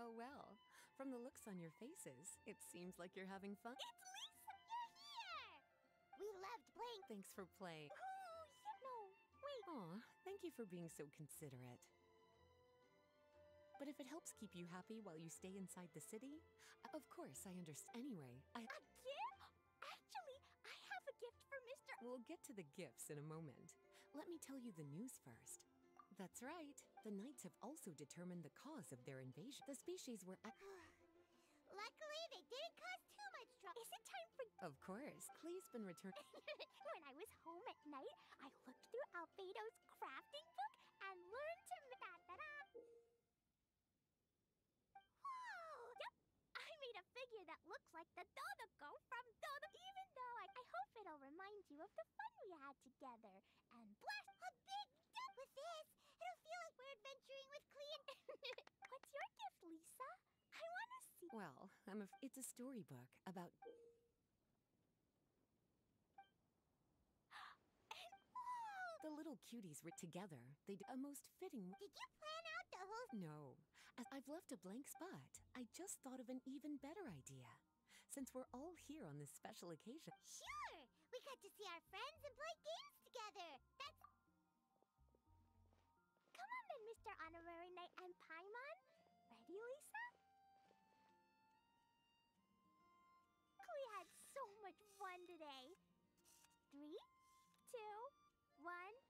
it. Well. From the looks on your faces, it seems like you're having fun. It's Lisa! You're here. We loved playing. Thanks for playing. Oh, no, wait. Aw, thank you for being so considerate. But if it helps keep you happy while you stay inside the city, of course I understand. Anyway, I. A gift? Actually, I have a gift for Mr. We'll get to the gifts in a moment. Let me tell you the news first. That's right. The Knights have also determined the cause of their invasion. The species were. Luckily, they didn't cause too much trouble. Is it time for. Of course, Klee's been returned. when I was home at night, I looked through Albedo's crafting book and learned to. Da, da, da. Whoa! Yep, I made a figure that looks like the Dodoco from Dodo. Even though I, I hope it'll remind you of the fun we had together. And blast A big dump with this. It'll feel like we're adventuring with Clee and. What's your gift, Lisa? I want to see. Well, I'm a. It's a storybook about. The little cuties were together. They d- a most fitting. Did you plan out the whole? No, as I've left a blank spot. I just thought of an even better idea. Since we're all here on this special occasion, Sure. We got to see our friends and play games together. That's Come on then, Mr. Honorary Knight and Paimon. Ready, Lisa? one today. Three, two, one.